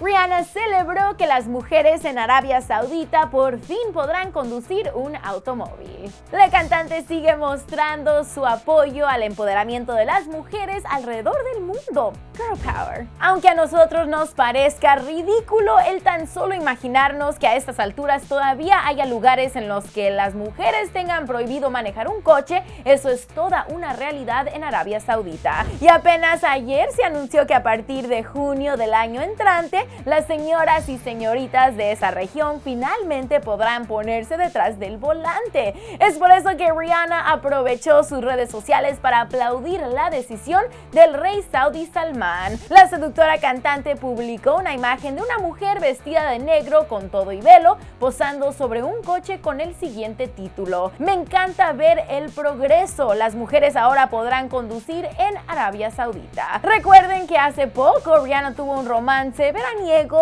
Rihanna celebró que las mujeres en Arabia Saudita por fin podrán conducir un automóvil. La cantante sigue mostrando su apoyo al empoderamiento de las mujeres alrededor del mundo. Girl Power. Aunque a nosotros nos parezca ridículo el tan solo imaginarnos que a estas alturas todavía haya lugares en los que las mujeres tengan prohibido manejar un coche, eso es toda una realidad en Arabia Saudita. Y apenas ayer se anunció que a partir de junio del año entrante, las señoras y señoritas de esa región finalmente podrán ponerse detrás del volante. Es por eso que Rihanna aprovechó sus redes sociales para aplaudir la decisión del rey Saudi Salman. La seductora cantante publicó una imagen de una mujer vestida de negro con todo y velo, posando sobre un coche con el siguiente título. Me encanta ver el progreso. Las mujeres ahora podrán conducir en Arabia Saudita. Recuerden que hace poco Rihanna tuvo un romance veraniego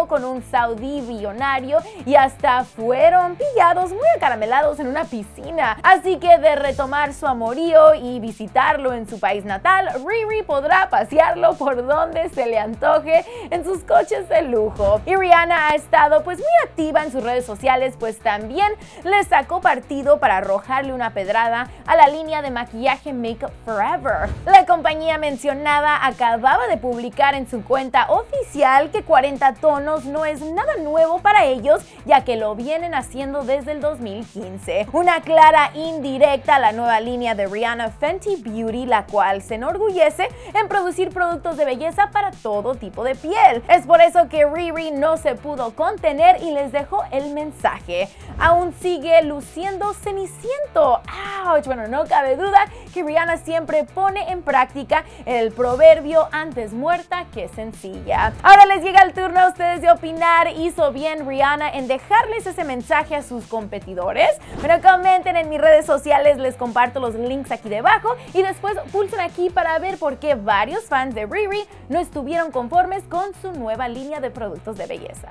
con un saudí billonario y hasta fueron pillados muy acaramelados en una piscina. Así que de retomar su amorío y visitarlo en su país natal, Riri podrá pasearlo por donde se le antoje en sus coches de lujo. Y Rihanna ha estado pues muy activa en sus redes sociales, pues también le sacó partido para arrojarle una pedrada a la línea de maquillaje Makeup Forever. La compañía mencionada acababa de publicar en su cuenta oficial que 40 tonos no es nada nuevo para ellos, ya que lo vienen haciendo desde el 2015. Una clara indirecta a la nueva línea de Rihanna Fenty Beauty, la cual se enorgullece en producir productos de belleza para todo tipo de piel. Es por eso que Riri no se pudo contener y les dejó el mensaje. Aún sigue luciendo ceniciento. ¡Auch! Bueno, no cabe duda que Rihanna siempre pone en práctica el proverbio antes muerta que sencilla. Ahora les llega el turno a ustedes de opinar. ¿Hizo bien Rihanna en dejarles ese mensaje a sus competidores? Bueno, comenten en mis redes sociales, les comparto los links aquí debajo y después pulsen aquí para ver por qué varios fans de Riri no estuvieron conformes con su nueva línea de productos de belleza.